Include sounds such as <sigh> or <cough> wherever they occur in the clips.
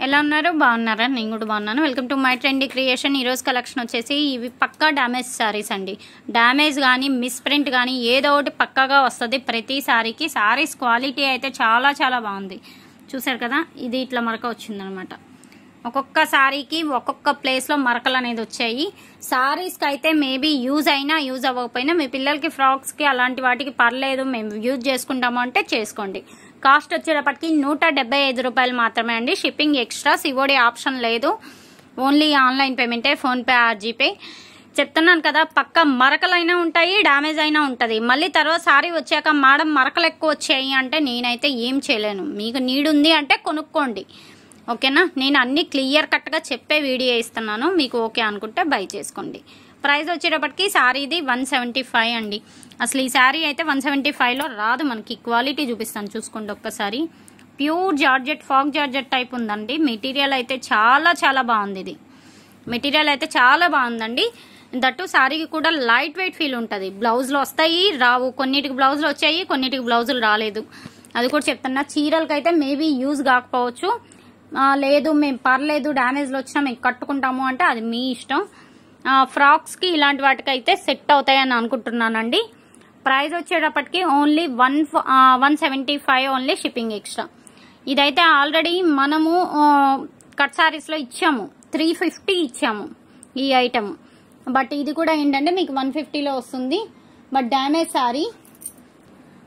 ఎలా ఉన్నారు? బాగున్నారా? నేను కూడా బాగున్నాను. Welcome to my trendy creation ఈరోజు కలెక్షన్ వచ్చేసి ఇవి పక్కా డ్యామేజ్ శారీస్ అండి. డ్యామేజ్ కానీ మిస్ప్రింట్ కానీ ఏదో ఒకటి పక్కాగా వస్తుంది. ప్రతి శారీకి శారీస్ క్వాలిటీ అయితే చాలా చాలా బాగుంది. చూసారు కదా? ఇది ఇట్లా మరక వచ్చిందనమాట. ఒక్కొక్క శారీకి ఒక్కొక్క ప్లేస్లో మరకలు అనేది వచ్చాయి. శారీస్కి అయితే మేబీ యూజ్ అయినా యూజ్ అవ్వకపోయినా మీ పిల్లలకి ఫ్రాక్స్కి అలాంటి వాటికి పర్లేదు. మేము యూజ్ చేసుకుంటాము అంటే చేసుకోండి. కాస్ట్ వచ్చేటప్పటికి నూట డెబ్బై ఐదు రూపాయలు మాత్రమే అండి. షిప్పింగ్ ఎక్స్ట్రా సివోడి ఆప్షన్ లేదు. ఓన్లీ ఆన్లైన్ పేమెంటే ఫోన్పే ఆర్ జీపే చెప్తున్నాను కదా పక్క మరకలైనా ఉంటాయి డ్యామేజ్ అయినా ఉంటుంది. మళ్ళీ తర్వాత సారీ వచ్చాక మేడం మరకలు ఎక్కువ వచ్చాయి అంటే నేనైతే ఏం చేయలేను. మీకు నీడుంది ఉంది అంటే కొనుక్కోండి. ఓకేనా? నేను అన్ని క్లియర్ కట్గా చెప్పే వీడియో ఇస్తున్నాను. మీకు ఓకే అనుకుంటే బై చేసుకోండి. ప్రైస్ వచ్చేటప్పటికి శారీది వన్ సెవెంటీ ఫైవ్ అండి. అసలు ఈ శారీ అయితే వన్ సెవెంటీ ఫైవ్లో రాదు. మనకి క్వాలిటీ చూపిస్తాను చూసుకోండి ఒక్కసారి. Pure georgette faux georgette type ఉందండి. మెటీరియల్ అయితే చాలా చాలా బాగుంది ఇది. మెటీరియల్ అయితే చాలా బాగుందండి. దట్టు శారీకి కూడా లైట్ వెయిట్ ఫీల్ ఉంటుంది. బ్లౌజులు వస్తాయి రావు. కొన్నిటికి బ్లౌజులు వచ్చాయి కొన్నిటికి బ్లౌజులు రాలేదు. అది కూడా చెప్తున్నా. చీరలకి అయితే మేబీ యూజ్ కాకపోవచ్చు. లేదు మేము పర్లేదు డ్యామేజ్లు వచ్చినా మేము కట్టుకుంటాము అంటే అది మీ ఇష్టం. ఫ్రాక్స్కి ఇలాంటి వాటికైతే సెట్ అవుతాయని అనుకుంటున్నానండి. ప్రైస్ వచ్చేటప్పటికి only one one seventy five only shipping extra. ఇదైతే ఆల్రెడీ మనము కట్ సారీస్లో ఇచ్చాము. త్రీ ఫిఫ్టీ ఇచ్చాము ఈ ఐటమ్. బట్ ఇది కూడా ఏంటంటే మీకు వన్ ఫిఫ్టీలో వస్తుంది. But damage sari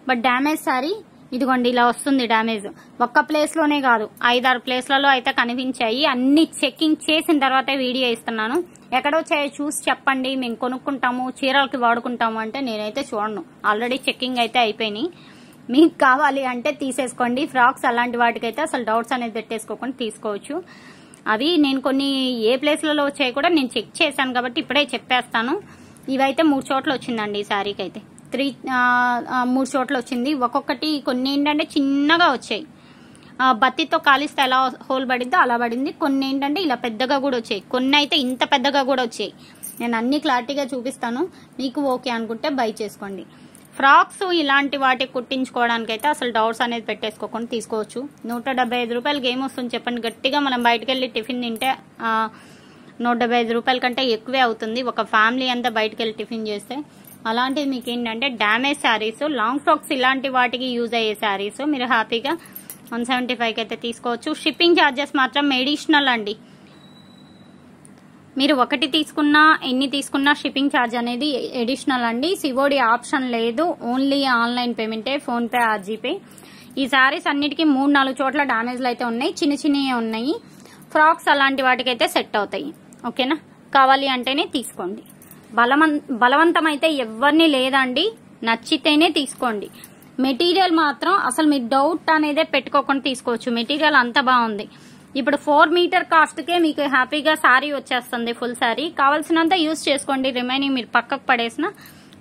but damage sari ఇదిగోండి ఇలా వస్తుంది డ్యామేజ్. ఒక్క ప్లేస్లోనే కాదు ఐదారు ప్లేస్లలో అయితే కనిపించాయి. అన్ని చెక్కింగ్ చేసిన తర్వాతే వీడియో ఇస్తున్నాను. ఎక్కడొచ్చాయో చూసి చెప్పండి మేము కొనుక్కుంటాము చీరలకి వాడుకుంటాము అంటే నేనైతే చూడను. ఆల్రెడీ చెక్కింగ్ అయితే అయిపోయినాయి. మీకు కావాలి అంటే తీసేసుకోండి. ఫ్రాక్స్ అలాంటి వాటికైతే అసలు డౌట్స్ అనేది పెట్టేసుకోకుండా తీసుకోవచ్చు. అవి నేను కొన్ని ఏ ప్లేస్లలో వచ్చాయి కూడా నేను చెక్ చేశాను కాబట్టి ఇప్పుడే చెప్పేస్తాను. ఇవైతే మూడు చోట్ల వచ్చిందండి ఈ శారీకి అయితే త్రీ మూడు చోట్ల వచ్చింది. ఒక్కొక్కటి కొన్ని ఏంటంటే చిన్నగా వచ్చాయి. బత్తితో కాలిస్తే ఎలా హోల్ పడిద్దో అలా పడింది. కొన్ని ఏంటంటే ఇలా పెద్దగా కూడా వచ్చాయి. కొన్ని అయితే ఇంత పెద్దగా కూడా వచ్చాయి. నేను అన్ని క్లారిటీగా చూపిస్తాను. మీకు ఓకే అనుకుంటే బై చేసుకోండి. ఫ్రాక్స్ ఇలాంటి వాటికి కుట్టించుకోవడానికి అయితే అసలు డౌట్స్ అనేది పెట్టేసుకోకుండా తీసుకోవచ్చు. నూట డెబ్బై ఐదు రూపాయలకి ఏమొస్తుంది చెప్పండి. గట్టిగా మనం బయటకు వెళ్ళి టిఫిన్ తింటే నూట డెబ్బై ఐదు రూపాయల కంటే ఎక్కువే అవుతుంది. ఒక ఫ్యామిలీ అంతా బయటకు వెళ్ళి టిఫిన్ చేస్తే. అలాంటిది మీకు ఏంటంటే డ్యామేజ్ శారీస్ లాంగ్ ఫ్రాక్స్ ఇలాంటి వాటికి యూజ్ అయ్యే శారీస్ మీరు హ్యాపీగా వన్ సెవెంటీ ఫైవ్కి అయితే తీసుకోవచ్చు. షిప్పింగ్ ఛార్జెస్ మాత్రం ఎడిషనల్ అండి. మీరు ఒకటి తీసుకున్నా ఎన్ని తీసుకున్నా షిప్పింగ్ ఛార్జ్ అనేది ఎడిషనల్ అండి. సివోడి ఆప్షన్ లేదు. ఓన్లీ ఆన్లైన్ పేమెంటే ఫోన్పే ఆర్ జీపే ఈ శారీస్ అన్నిటికీ మూడు నాలుగు చోట్ల డ్యామేజ్లు అయితే ఉన్నాయి. చిన్న చిన్నవి ఉన్నాయి. ఫ్రాక్స్ అలాంటి వాటికైతే సెట్ అవుతాయి. ఓకేనా? కావాలి అంటేనే తీసుకోండి. బలవన్ బలవంతం అయితే ఎవరిని లేదండి. నచ్చితేనే తీసుకోండి. మెటీరియల్ మాత్రం అసలు మీరు డౌట్ అనేదే పెట్టుకోకుండా తీసుకోవచ్చు. మెటీరియల్ అంత బాగుంది. ఇప్పుడు ఫోర్ మీటర్ కాస్ట్కే మీకు హ్యాపీగా శారీ వచ్చేస్తుంది ఫుల్ శారీ కావాల్సినంత యూస్ చేసుకోండి. రిమైనింగ్ మీరు పక్కకు పడేసిన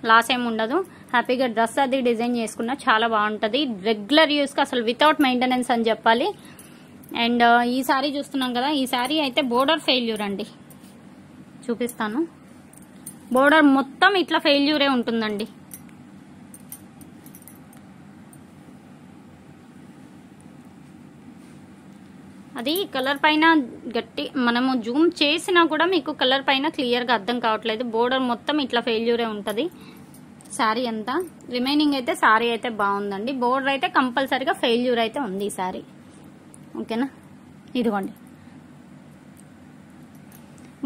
లాస్ ఏమి ఉండదు. హ్యాపీగా డ్రెస్ అది డిజైన్ చేసుకున్నా చాలా బాగుంటుంది. రెగ్యులర్ యూస్కి అసలు వితౌట్ మెయింటెనెన్స్ అని చెప్పాలి. అండ్ ఈ శారీ చూస్తున్నాం కదా ఈ శారీ అయితే బోర్డర్ ఫెయిల్యూర్ అండి. చూపిస్తాను. బోర్డర్ మొత్తం ఇట్లా ఫెయిల్యూరే ఉంటుందండి. అది కలర్ పైన గట్టి మనము జూమ్ చేసినా కూడా మీకు కలర్ పైన క్లియర్గా అర్థం కావట్లేదు. బోర్డర్ మొత్తం ఇట్లా ఫెయిల్యూరే ఉంటుంది. శారీ అంతా. రిమైనింగ్ అయితే శారీ అయితే బాగుందండి. బోర్డర్ అయితే కంపల్సరీగా ఫెయిల్యూర్ అయితే ఉంది ఈ శారీ ఓకేనా? ఇదిగోండి.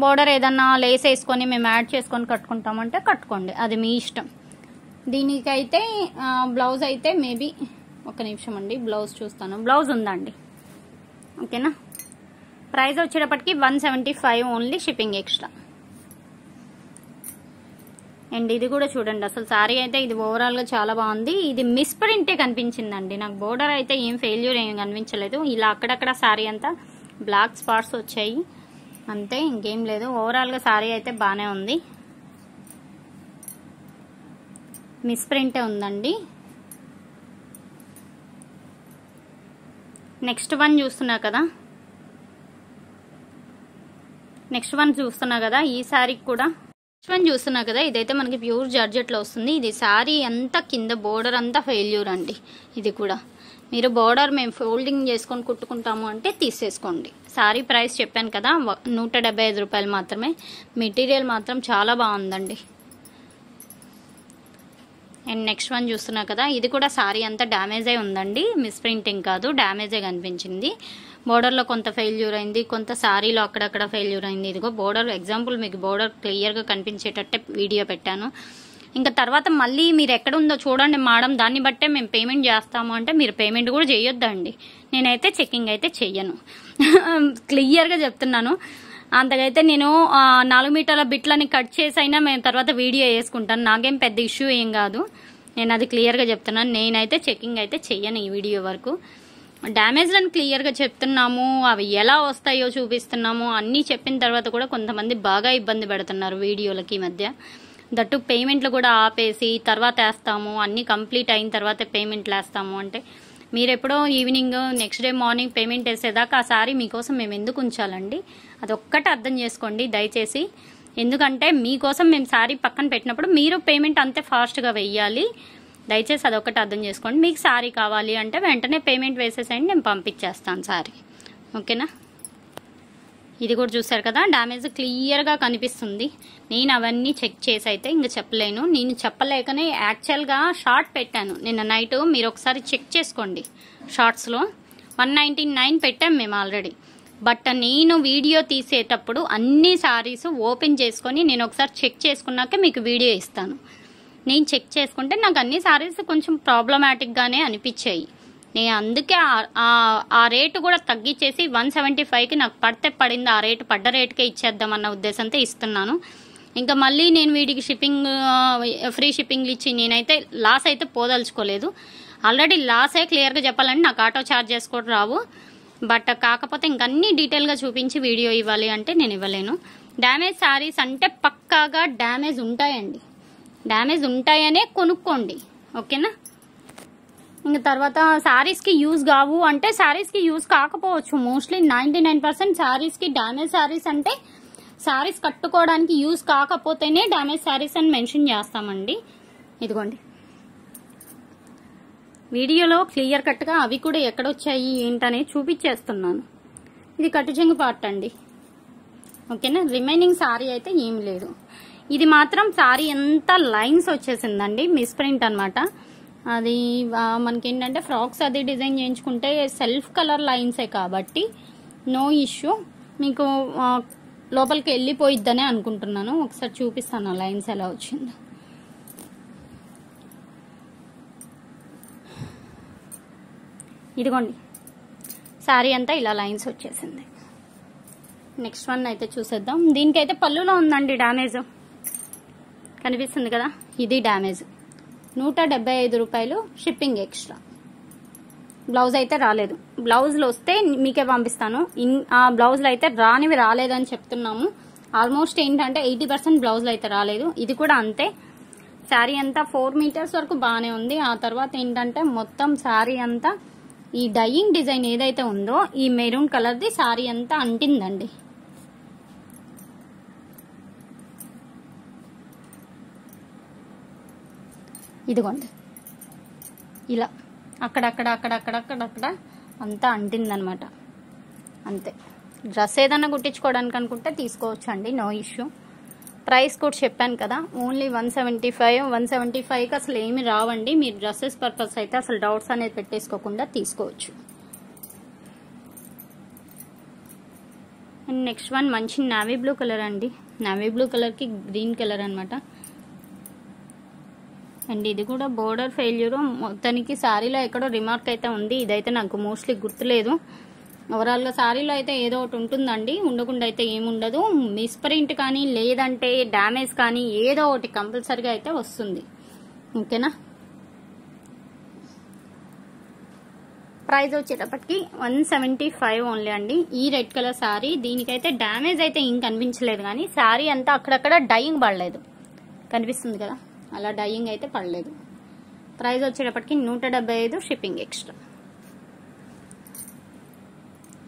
బోర్డర్ ఏదన్నా లేస్ వేసుకొని మేము యాడ్ చేసుకొని కట్టుకుంటామంటే కట్టుకోండి. అది మీ ఇష్టం. దీనికైతే బ్లౌజ్ అయితే మేబీ ఒక నిమిషం అండి. బ్లౌజ్ చూస్తాను. బ్లౌజ్ ఉందండి. ఓకేనా? ప్రైస్ వచ్చేటప్పటికి one seventy five only shipping extra. And ఇది కూడా చూడండి అసలు సారీ అయితే ఇది ఓవరాల్గా చాలా బాగుంది. ఇది మిస్ ప్రింటే కనిపించిందండి. నాకు బోర్డర్ అయితే ఏం ఫెయిల్యూర్ ఏం కనిపించలేదు. ఇలా అక్కడక్కడ సారీ అంతా బ్లాక్ స్పాట్స్ వచ్చాయి. అంతే ఇంకేం లేదు. ఓవరాల్గా సారీ అయితే బాగానే ఉంది. మిస్ ప్రింటే ఉందండి. నెక్స్ట్ వన్ చూస్తున్నా కదా. నెక్స్ట్ వన్ చూస్తున్నా కదా ఈ శారీకి కూడా. నెక్స్ట్ వన్ చూస్తున్నా కదా ఇదైతే మనకి ప్యూర్ జార్జెట్లో వస్తుంది. ఇది శారీ అంతా కింద బోర్డర్ అంతా ఫెయిల్యూర్ అండి ఇది కూడా. మీరు బోర్డర్ మేము ఫోల్డింగ్ చేసుకొని కుట్టుకుంటాము అంటే తీసేసుకోండి. శారీ ప్రైస్ చెప్పాను కదా నూట ఐదు రూపాయలు మాత్రమే. మెటీరియల్ మాత్రం చాలా బాగుందండి. అండ్ నెక్స్ట్ వన్ చూస్తున్నా కదా ఇది కూడా సారీ అంతా డ్యామేజ్ అయి ఉందండి. మిస్ ప్రింటింగ్ కాదు డ్యామేజే కనిపించింది. బోర్డర్లో కొంత ఫెయిల్యూర్ అయింది కొంత సారీలో అక్కడక్కడ ఫెయిల్యూర్ అయింది. ఇదిగో బోర్డర్ ఎగ్జాంపుల్ మీకు బోర్డర్ క్లియర్గా కనిపించేటట్టే వీడియో పెట్టాను. ఇంకా తర్వాత మళ్ళీ మీరు ఎక్కడ ఉందో చూడండి మేడం దాన్ని బట్టే మేము పేమెంట్ చేస్తాము అంటే మీరు పేమెంట్ కూడా చేయొద్దండి. నేనైతే చెక్కింగ్ అయితే చెయ్యను. <laughs> క్లియర్గా చెప్తున్నాను. అంతకైతే నేను నాలుగు మీటర్ల బిట్లని కట్ చేసి అయినా మేము తర్వాత వీడియో వేసుకుంటాను నాకేం పెద్ద ఇష్యూ ఏం కాదు. నేను అది క్లియర్గా చెప్తున్నాను. నేనైతే చెక్కింగ్ అయితే చెయ్యను ఈ వీడియో వరకు. డ్యామేజ్లను క్లియర్గా చెప్తున్నాము. అవి ఎలా వస్తాయో చూపిస్తున్నాము. అన్నీ చెప్పిన తర్వాత కూడా కొంతమంది బాగా ఇబ్బంది పెడుతున్నారు వీడియోలకి ఈ మధ్య. దట్టు పేమెంట్లు కూడా ఆపేసి తర్వాత వేస్తాము. అన్నీ కంప్లీట్ అయిన తర్వాత పేమెంట్లు వేస్తాము. అంటే మీరు ఎప్పుడో evening next day morning payment వేసేదాకా ఆ సారీ మీకోసం మేము ఎందుకు ఉంచాలండి? అది ఒక్కటి అర్థం చేసుకోండి దయచేసి. ఎందుకంటే మీకోసం మేము సారీ పక్కన పెట్టినప్పుడు మీరు పేమెంట్ అంతే ఫాస్ట్గా వెయ్యాలి. దయచేసి అదొక్కటి అర్థం చేసుకోండి. మీకు సారీ కావాలి అంటే వెంటనే పేమెంట్ వేసేసేయండి నేను పంపించేస్తాను సారీ. ఓకేనా? ఇది కూడా చూసారు కదా డ్యామేజ్ క్లియర్గా కనిపిస్తుంది. నేను అవన్నీ చెక్ చేసి అయితే ఇంకా చెప్పలేను. నేను చెప్పలేకనే యాక్చువల్గా షార్ట్ పెట్టాను. నిన్న నైట్ మీరు ఒకసారి చెక్ చేసుకోండి షార్ట్స్లో. వన్ నైంటీ నైన్ పెట్టాం మేము ఆల్రెడీ. బట్ నేను వీడియో తీసేటప్పుడు అన్ని సారీస్ ఓపెన్ చేసుకొని నేను ఒకసారి చెక్ చేసుకున్నాక మీకు వీడియో ఇస్తాను. నేను చెక్ చేసుకుంటే నాకు అన్ని సారీస్ కొంచెం ప్రాబ్లమాటిక్గానే అనిపించాయి. నేను అందుకే ఆ- ఆ- రేటు కూడా తగ్గించేసి వన్ సెవెంటీ ఫైవ్కి నాకు పడితే పడింది ఆ రేటు పడ్డ రేటుకే ఇచ్చేద్దామన్న ఉద్దేశంతో ఇస్తున్నాను. ఇంకా మళ్ళీ నేను వీడికి షిప్పింగ్ ఫ్రీ షిప్పింగ్లు ఇచ్చి నేనైతే లాస్ అయితే పోదలుచుకోలేదు. ఆల్రెడీ లాసే క్లియర్గా చెప్పాలంటే నాకు ఆటో ఛార్జెస్ కూడా రావు. బట్ కాకపోతే ఇంకన్నీ డీటెయిల్గా చూపించి వీడియో ఇవ్వాలి అంటే నేను ఇవ్వలేను. డ్యామేజ్ శారీస్ అంటే పక్కాగా డ్యామేజ్ ఉంటాయండి. డ్యామేజ్ ఉంటాయనే కొనుక్కోండి. ఓకేనా? ఇంకా తర్వాత శారీస్కి యూజ్ కావు అంటే శారీస్కి యూజ్ కాకపోవచ్చు. మోస్ట్లీ నైంటీ నైన్ పర్సెంట్ శారీస్కి డ్యామేజ్ శారీస్ అంటే శారీస్ కట్టుకోవడానికి యూజ్ కాకపోతేనే డ్యామేజ్ శారీస్ అని మెన్షన్ చేస్తామండి. ఇదిగోండి. వీడియోలో క్లియర్ కట్గా అవి కూడా ఎక్కడొచ్చాయి ఏంటనే చూపించేస్తున్నాను. ఇది కట్టుచెంగు పార్ట్ అండి. ఓకేనా? రిమైనింగ్ సారీ అయితే ఏం లేదు. ఇది మాత్రం సారీ ఎంత లైన్స్ వచ్చేసిందండి మిస్ ప్రింట్ అనమాట అది మనకేంటంటే ఫ్రాక్స్ అది డిజైన్ చేయించుకుంటే సెల్ఫ్ కలర్ లైన్సే కాబట్టి నో ఇష్యూ. మీకు లోపలికి వెళ్ళిపోయిద్దనే అనుకుంటున్నాను. ఒకసారి చూపిస్తాను ఆ లైన్స్ ఎలా వచ్చిందో. ఇదిగోండి. శారీ అంతా ఇలా లైన్స్ వచ్చేసింది. నెక్స్ట్ వన్ అయితే చూసేద్దాం. దీనికైతే పళ్ళులో ఉందండి డ్యామేజ్ కనిపిస్తుంది కదా? ఇది డ్యామేజ్ నూట ఐదు రూపాయలు షిప్పింగ్ ఎక్స్ట్రా. బ్లౌజ్ అయితే రాలేదు. బ్లౌజ్లు వస్తే మీకే పంపిస్తాను. ఇన్ ఆ బ్లౌజ్లు అయితే రానివి రాలేదని చెప్తున్నాము. ఆల్మోస్ట్ ఏంటంటే ఎయిటీ పర్సెంట్ బ్లౌజ్లు అయితే రాలేదు. ఇది కూడా అంతే. శారీ అంతా ఫోర్ మీటర్స్ వరకు బాగానే ఉంది. ఆ తర్వాత ఏంటంటే మొత్తం శారీ అంతా ఈ డయింగ్ డిజైన్ ఏదైతే ఉందో ఈ మెరూన్ కలర్ది శారీ అంతా అంటిందండి. ఇదిగోండి. ఇలా. అక్కడక్కడ అక్కడక్కడక్కడక్కడ అంతా అంటిందనమాట. అంతే. డ్రెస్ ఏదైనా కుట్టించుకోవడానికి అనుకుంటే తీసుకోవచ్చు అండి నో ఇష్యూ. ప్రైస్ కూడా చెప్పాను కదా. Only one seventy five one seventy ఫైవ్కి అసలు ఏమి రావండి. మీరు డ్రెస్సెస్ పర్పస్ అయితే అసలు డౌట్స్ అనేది పెట్టేసుకోకుండా తీసుకోవచ్చు. అండ్ నెక్స్ట్ వన్ మంచి నావీ బ్లూ కలర్ అండి. నావీ బ్లూ కలర్కి గ్రీన్ కలర్ అనమాట అండ్ ఇది కూడా బోర్డర్ ఫెయిల్యూర్ మొత్తానికి శారీలో ఎక్కడో రిమార్క్ అయితే ఉంది. ఇదైతే నాకు మోస్ట్లీ గుర్తులేదు. ఓవరాల్గా శారీలో అయితే ఏదో ఒకటి ఉంటుందండి. ఉండకుండా అయితే ఏముండదు మిస్ప్రింట్ కానీ లేదంటే డ్యామేజ్ కానీ ఏదో ఒకటి కంపల్సరిగా అయితే వస్తుంది. ఓకేనా? ప్రైస్ వచ్చేటప్పటికి వన్ సెవెంటీ ఫైవ్ ఓన్లీ అండి. ఈ రెడ్ కలర్ శారీ. దీనికైతే డ్యామేజ్ అయితే ఏం కనిపించలేదు కానీ శారీ అంతా అక్కడక్కడ డయింగ్ పడలేదు. కనిపిస్తుంది కదా? అలా డయింగ్ అయితే పడలేదు. ప్రైస్ వచ్చేటప్పటికి నూట ఐదు షిప్పింగ్ ఎక్స్ట్రా.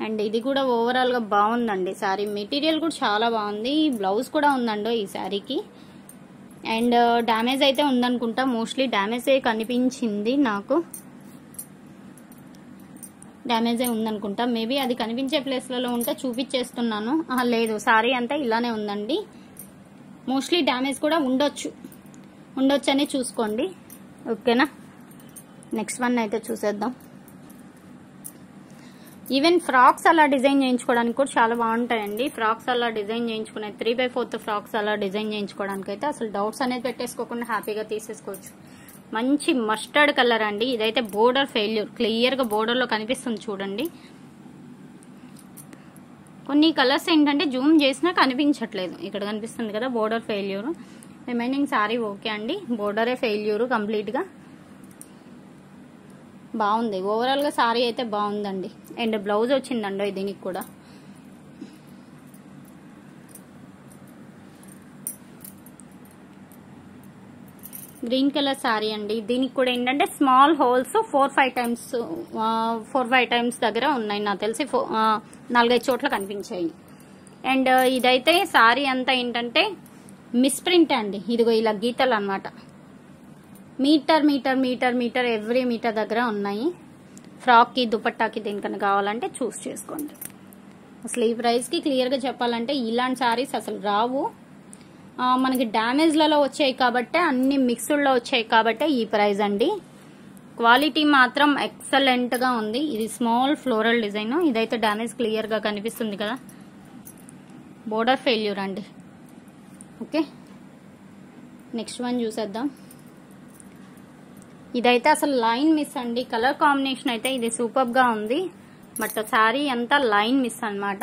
అండ్ ఇది కూడా ఓవరాల్గా బాగుందండి. శారీ మెటీరియల్ కూడా చాలా బాగుంది. బ్లౌజ్ కూడా ఉందండి ఈ శారీకి అండ్ uh, డ్యామేజ్ అయితే ఉందనుకుంటా. మోస్ట్లీ డ్యామేజ్ కనిపించింది నాకు. డ్యామేజే ఉందనుకుంటా. మేబీ అది కనిపించే ప్లేస్లలో ఉంటే చూపించేస్తున్నాను. లేదు. సారీ అంతా ఇలానే ఉందండి. మోస్ట్లీ డ్యామేజ్ కూడా ఉండొచ్చు. ఉండొచ్చు చూసుకోండి. ఓకేనా నెక్స్ట్ వన్ అయితే చూసేద్దాం. ఈవెన్ ఫ్రాక్స్ అలా డిజైన్ చేయించుకోవడానికి కూడా చాలా బాగుంటాయండి. ఫ్రాక్స్ అలా డిజైన్ చేయించుకునే త్రీ బై ఫోర్త్ ఫ్రాక్స్ అలా డిజైన్ చేయించుకోవడానికి అయితే అసలు డౌట్స్ అనేది పెట్టేసుకోకుండా హ్యాపీగా తీసేసుకోవచ్చు. మంచి మస్టర్డ్ కలర్ అండి. ఇదైతే బోర్డర్ ఫెయిల్యూర్ క్లియర్గా బోర్డర్లో కనిపిస్తుంది చూడండి. కొన్ని కలర్స్ ఏంటంటే జూమ్ చేసినా కనిపించట్లేదు. ఇక్కడ కనిపిస్తుంది కదా border failure remaining sari okay అండి. బోర్డరే ఫెయిల్యూర్ కంప్లీట్గా బాగుంది. ఓవరాల్గా సారీ అయితే బాగుందండి. అండ్ బ్లౌజ్ వచ్చిందండి దీనికి కూడా. గ్రీన్ కలర్ సారీ అండి. దీనికి కూడా ఏంటంటే small holes four five times four five times దగ్గర ఉన్నాయి. నాకు తెలిసి ఫో- నాలుగైదు చోట్ల కనిపించాయి. అండ్ ఇదైతే సారీ అంతా ఏంటంటే మిస్ప్రింట్ అండి. ఇదిగో ఇలా గీతలు అన్నమాట. Metre metre metre metre every metre దగ్గర ఉన్నాయి. ఫ్రాక్కి దుపట్టాకి దేనికన్నా కావాలంటే చూస్ చేసుకోండి. అసలు ఈ ప్రైస్కి క్లియర్గా చెప్పాలంటే ఇలాంటి శారీస్ అసలు రావు. మనకి డ్యామేజ్లలో వచ్చాయి కాబట్టి అన్ని మిక్స్డ్లో వచ్చాయి కాబట్టి ఈ ప్రైస్ అండి. క్వాలిటీ మాత్రం ఎక్సలెంట్గా ఉంది. ఇది స్మాల్ ఫ్లోరల్ డిజైన్ ఇదైతే డ్యామేజ్ క్లియర్గా కనిపిస్తుంది కదా. బోర్డర్ ఫెయిల్యూర్ అండి. ఓకే నెక్స్ట్ వన్ చూసేద్దాం. ఇదైతే అసలు లైన్ మిస్ అండి. కలర్ కాంబినేషన్ అయితే ఇది సూపర్గా ఉంది. బట్ శారీ అంతా లైన్ మిస్ అన్నమాట.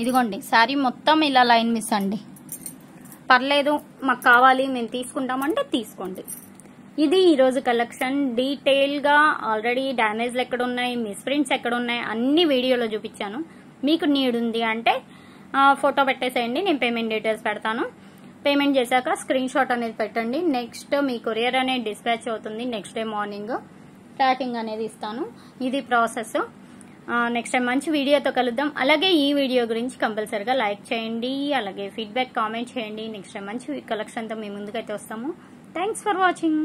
ఇదిగోండి శారీ మొత్తం ఇలా లైన్ మిస్ అండి. పర్లేదు మాకు కావాలి మేము తీసుకుంటామంటే తీసుకోండి. ఇది ఈరోజు కలెక్షన్. డీటెయిల్గా ఆల్రెడీ డ్యామేజ్లు ఎక్కడ ఉన్నాయి మిస్ప్రింట్స్ ఎక్కడ ఉన్నాయి అన్ని వీడియోలో చూపించాను. మీకు నీడ్ ఉంది అంటే ఫోటో పెట్టేసేయండి నేను పేమెంట్ డీటెయిల్స్ పెడతాను. పేమెంట్ చేశాక స్క్రీన్ షాట్ అనేది పెట్టండి. నెక్స్ట్ మీ కొరియర్ అనేది డిస్పాచ్ అవుతుంది. నెక్స్ట్ డే మార్నింగ్ ట్రాకింగ్ అనేది ఇస్తాను. ఇది ప్రాసెస్. నెక్స్ట్ టైం మంచి వీడియోతో కలుద్దాం. అలాగే ఈ వీడియో గురించి కంపల్సరిగా లైక్ చేయండి. అలాగే ఫీడ్బ్యాక్ కామెంట్ చేయండి. నెక్స్ట్ టైం మంచి కలెక్షన్తో మేము ముందుకైతే వస్తాము. Thanks for watching